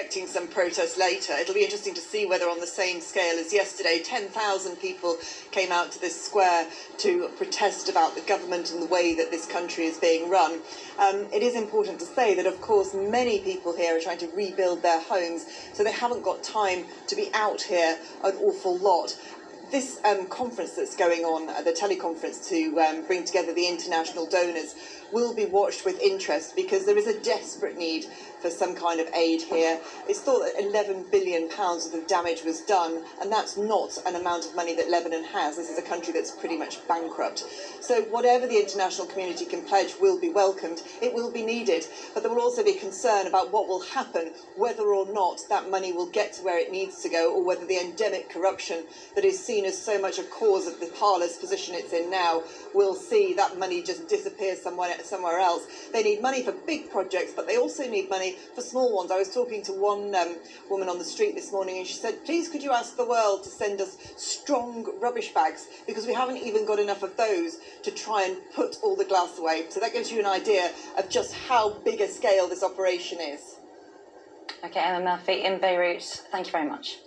expecting some protests later. It'll be interesting to see whether, on the same scale as yesterday, 10,000 people came out to this square to protest about the government and the way that this country is being run. Um, it is important to say that, of course, many people here are trying to rebuild their homes, so they haven't got time to be out here an awful lot this um, conference that's going on, uh, the teleconference to um, bring together the international donors, will be watched with interest because there is a desperate need for some kind of aid here. It's thought that 11 billion pounds worth of damage was done, and that's not an amount of money that Lebanon has. This is a country that's pretty much bankrupt. So whatever the international community can pledge will be welcomed. It will be needed, but there will also be concern about what will happen, whether or not that money will get to where it needs to go, or whether the endemic corruption that is seen as so much a cause of the parlous position it's in now will see that money just disappear somewhere somewhere else. They need money for big projects, but they also need money for small ones. I was talking to one um, woman on the street this morning, and she said, "Please, could you ask the world to send us strong rubbish bags because we haven't even got enough of those to try and put all the glass away." So that gives you an idea of just how big a scale this operation is. Okay, Emma Murphy in Beirut. Thank you very much.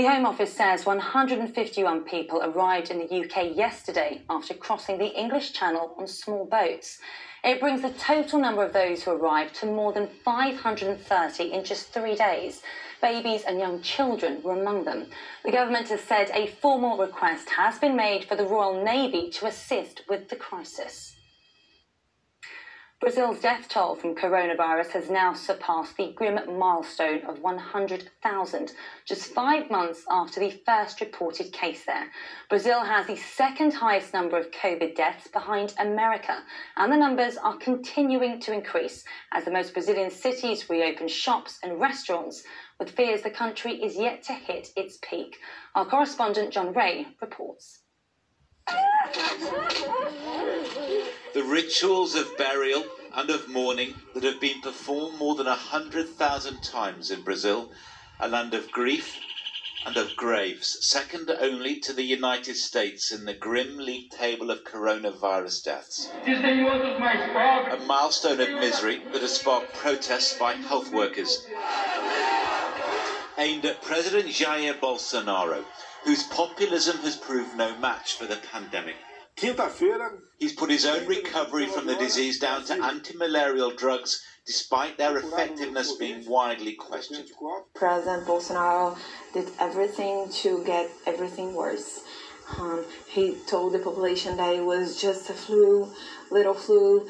The Home Office says 151 people arrived in the UK yesterday after crossing the English Channel on small boats. It brings the total number of those who arrived to more than 530 in just three days. Babies and young children were among them. The government has said a formal request has been made for the Royal Navy to assist with the crisis. Brazil's death toll from coronavirus has now surpassed the grim milestone of 100,000, just five months after the first reported case there. Brazil has the second highest number of COVID deaths behind America, and the numbers are continuing to increase as the most Brazilian cities reopen shops and restaurants, with fears the country is yet to hit its peak. Our correspondent John Ray reports. The rituals of burial and of mourning that have been performed more than a hundred thousand times in Brazil, a land of grief and of graves, second only to the United States in the grim league table of coronavirus deaths. A milestone of misery that has sparked protests by health workers aimed at President Jair Bolsonaro, whose populism has proved no match for the pandemic. He's put his own recovery from the disease down to anti-malarial drugs, despite their effectiveness being widely questioned. President Bolsonaro did everything to get everything worse. Um, he told the population that it was just a flu, little flu.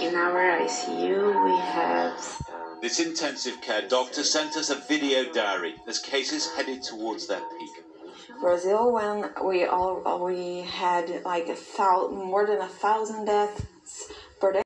In our ICU, we have This intensive care doctor sent us a video diary as cases headed towards their peak. Brazil, when we all we had like a thousand more than a thousand deaths per day.